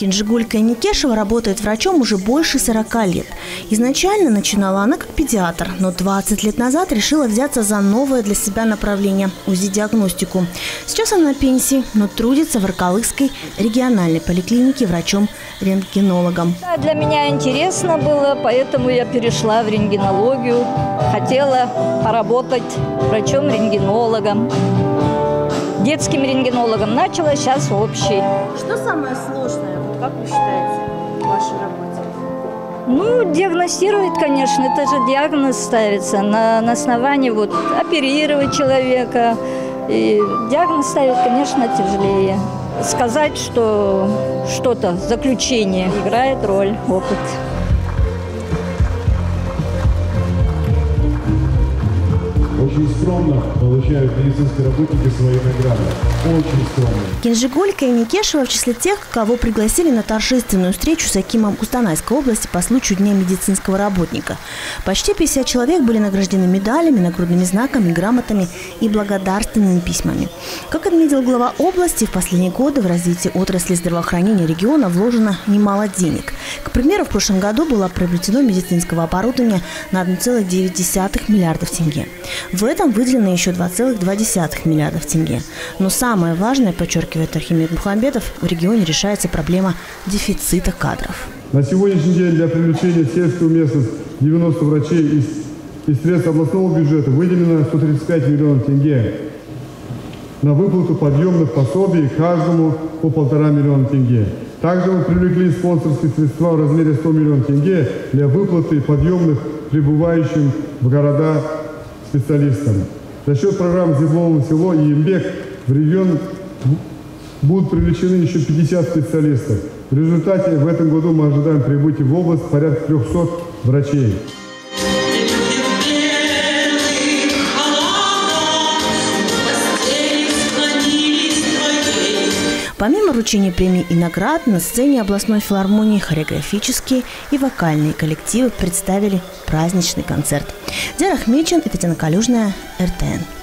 Кинжигулька Никешева работает врачом уже больше 40 лет. Изначально начинала она как педиатр, но 20 лет назад решила взяться за новое для себя направление – УЗИ-диагностику. Сейчас она на пенсии, но трудится в Аркалыкской региональной поликлинике врачом-рентгенологом. Для меня интересно было, поэтому я перешла в рентгенологию. Хотела поработать врачом-рентгенологом. Детским рентгенологом начала, сейчас общий. Что самое сложное, как вы считаете, в вашей работе? Ну, диагностировать, конечно, это же диагноз ставится на, на основании вот оперировать человека. И диагноз ставить, конечно, тяжелее. Сказать, что что-то, заключение играет роль, опыт. Скромно получают медицинские работники свои награды. Очень скромно. Кинжиголька и Никешева в числе тех, кого пригласили на торжественную встречу с Акимом Кустанайской области по случаю Дня медицинского работника. Почти 50 человек были награждены медалями, нагрудными знаками, грамотами и благодарственными письмами. Как отметил глава области, в последние годы в развитие отрасли здравоохранения региона вложено немало денег. К примеру, в прошлом году было приобретено медицинского оборудования на 1,9 миллиардов тенге. В этом выделено еще 2,2 миллиардов тенге. Но самое важное, подчеркивает Архимед Мухамбетов, в регионе решается проблема дефицита кадров. На сегодняшний день для привлечения в сельскую местность 90 врачей из, из средств областного бюджета выделено 135 миллионов тенге на выплату подъемных пособий каждому по полтора миллиона тенге. Также мы привлекли спонсорские средства в размере 100 миллионов тенге для выплаты подъемных прибывающим в города специалистам. За счет программ «Дипломное село» и «Ембек» в регион будут привлечены еще 50 специалистов. В результате в этом году мы ожидаем прибытия в область порядка 300 врачей. Помимо вручения премий и наград, на сцене областной филармонии хореографические и вокальные коллективы представили праздничный концерт. Диана Хмечин и Татьяна Калюжная, РТН.